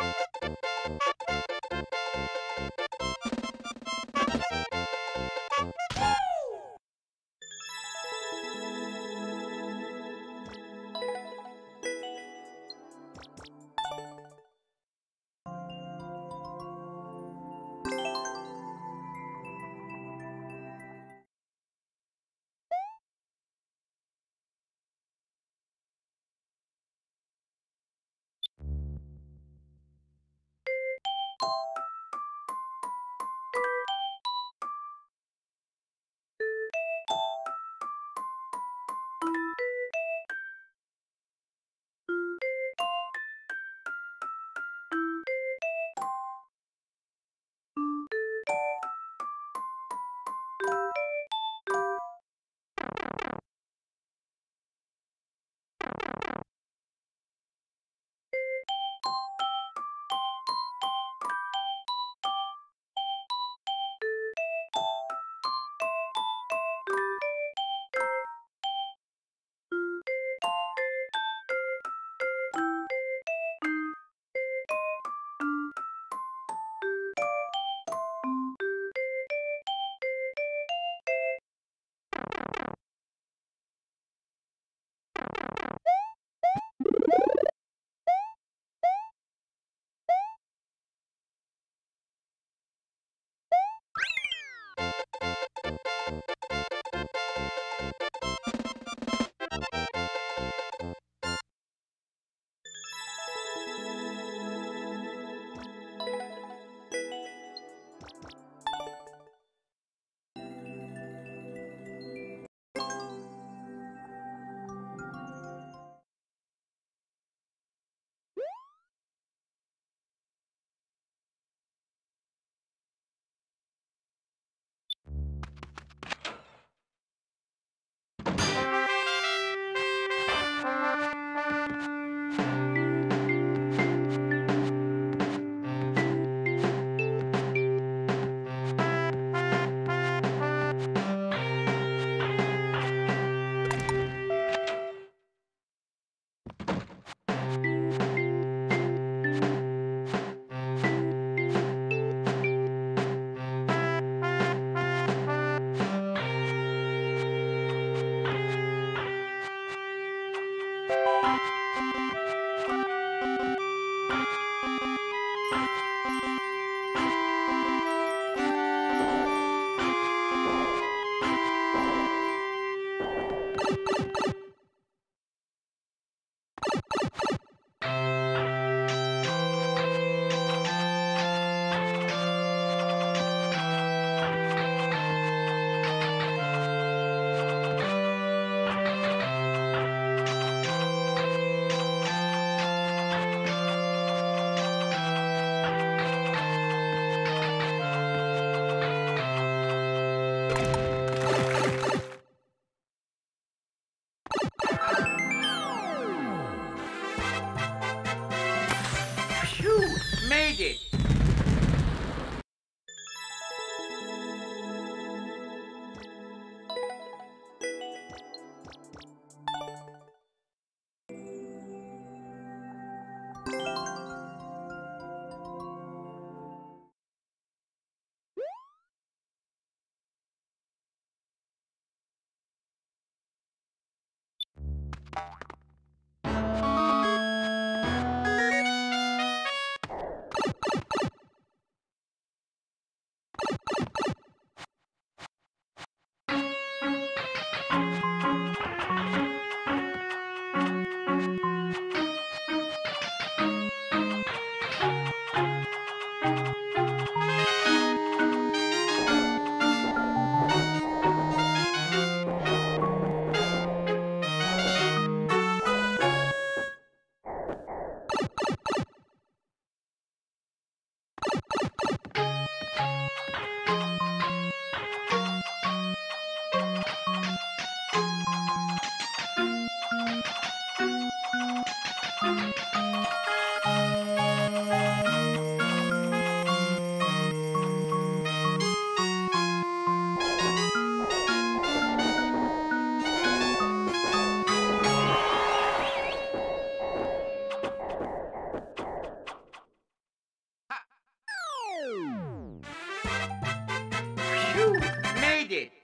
うん。did.